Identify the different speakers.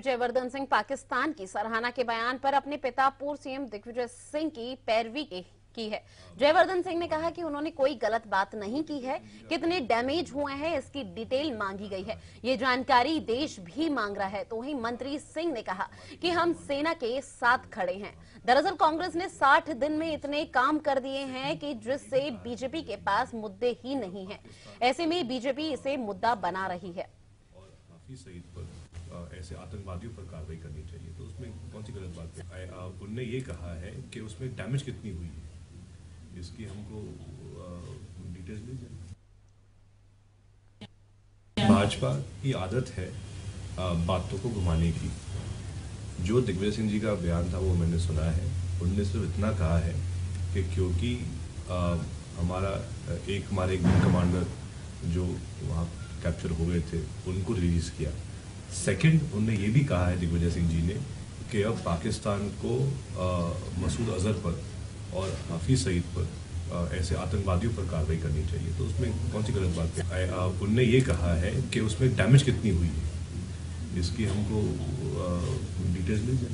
Speaker 1: जयवर्धन सिंह पाकिस्तान की सराहना के बयान पर अपने पिता पूर्व सीएम दिग्विजय सिंह की पैरवी की की है। जयवर्धन सिंह ने कहा कि उन्होंने कोई गलत बात नहीं की है। कितने डैमेज हुए हैं, इसकी डिटेल मांगी गई है। ये जानकारी देश भी मांग रहा है तो वहीं मंत्री सिंह ने कहा कि हम सेना के साथ खड़े हैं। दरअसल कांग्रेस ने 60 दिन में इतने काम कर दिए हैं कि जिससे बीजेपी के पास मुद्दे ही नहीं है। ऐसे में बीजेपी इसे मुद्दा बना रही है।
Speaker 2: ऐसे आतंकवादियों पर कार्रवाई करनी चाहिए। तो उसमें कौन सी गलत बात है? उनने ये कहा है कि उसमें डैमेज कितनी हुई है। इसकी हमको डिटेल्स दीजिए भाजपा की आदत है बातों को घुमाने की। जो दिग्विजय सिंह जी का बयान था वो मैंने सुना है। उनने सिर्फ़ इतना कहा है कि क्योंकि अ, हमारा एक हमारे एक कमांडर जो वहाँ कैप्चर हो गए थे उनको रिलीज़ किया। सेकंड उनने ये भी कहा है दिग्विजय सिंह जी ने कि अब पाकिस्तान को मसूद अजहर पर और हाफिज सईद पर ऐसे आतंकवादियों पर कार्रवाई करनी चाहिए। तो उसमें कौन सी गलत बात है? उनने ये कहा है कि उसमें डैमेज कितनी हुई है? इसकी हमको डिटेल्स दीजिए